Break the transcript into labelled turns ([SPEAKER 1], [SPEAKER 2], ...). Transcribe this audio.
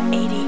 [SPEAKER 1] 80.